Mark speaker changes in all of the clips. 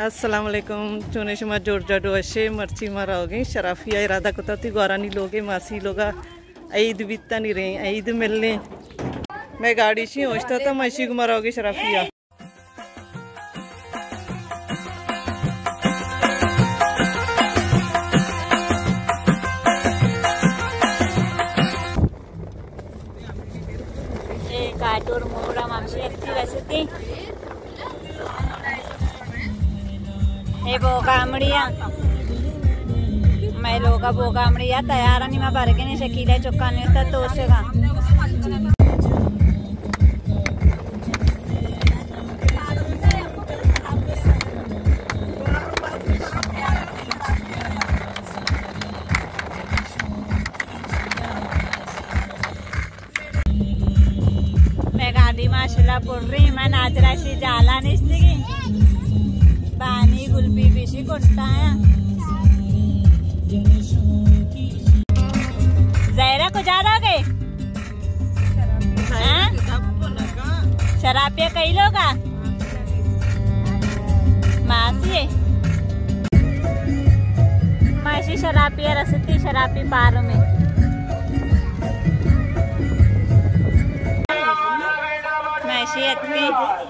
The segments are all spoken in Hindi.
Speaker 1: वालेकुम चुने शुमा जोड़ जाडो अशे मर्ची मारा हो गई शराफिया इरादा को ती गौरानी लोगे, मासी लोगा। ईद बीतता नहीं रहे, ईद मिलने। मैं गाड़ी शी होता था मशी कुमार हो गई शराफिया।
Speaker 2: काटूर वसती हे मैं लोगा बोगामड़िया तैयार नहीं, मैं भर के नहीं, शकीले चुका नहीं उसका तोशेगा मैं गाड़ी माशाल्लाह पड़ रही मैं नाचराशी जाला निस्ती पानी गुलबी बिशी कोटाया जहरा को जा रहोगे हाँ? शराब पिया कई लोग? मासी मासी शराब पिया रसती शराबी पार में। मासी अत्ती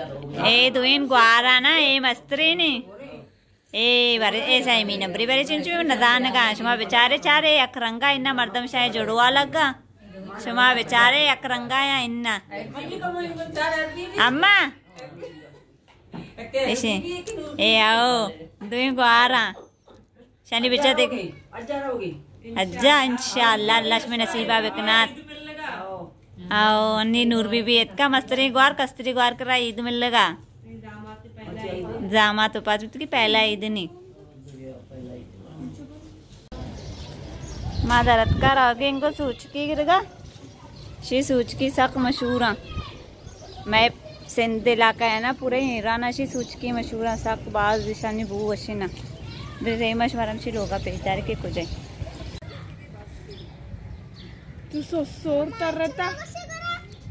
Speaker 2: आजराय वरगाया ए दुइन ग्वारा ना ए मस्त्री नी। ए वर ए साई मी नबरी बरे चिंचु नदान का शुमा बेचारे चारे अकरंगा इन्ना मर्दम शाय जुड़वा लगा। शुमा बेचारे अकरंगा या इन्ना। अम्मा। ऐसे। ए आओ दुई ग्वारा। शनि बेचा देख। अज्जा इंशाल्लाह लक्ष्मी नसीबा बेकनाथ इतका मस्तरी ग्वार कस्तरी ग्वार करा ईद मिल लगा जामा तो पाच की पहला ईद नहीं माँ दरद का रहोगे इनको सूचकी गिरगा? शी सूचकी सक मशहूर हाँ मैं सिंध इलाका है ना, पूरे हिराना शी सूचकी मशहूर सक बाज दिशानी बू वशिना मशवरम शी लोगा पेदार के कुछ
Speaker 1: तू सो सोर कर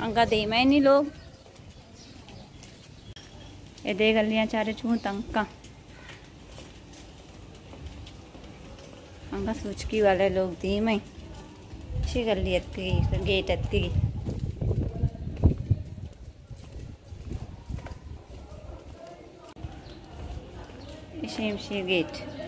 Speaker 2: अंगा दे मैं नहीं लोग। इधे गलियाँ चारे छू तंका अंगा सूचकी वाले लोग दी मैं। शी गली अतकी गेट अतकी शेमशी गेट।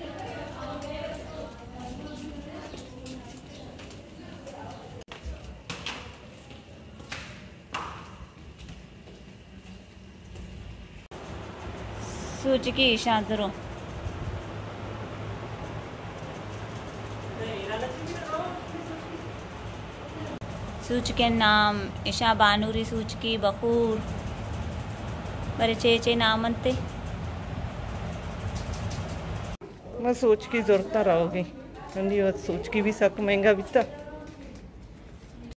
Speaker 2: शादरो सूच के नाम ईशा बानूरी सूचकी बखूर बड़े चे चे नाम अंते
Speaker 1: मैं सोच की ज़रूरत रहोगी। ठंडी सोच की भी सक महँगा बिता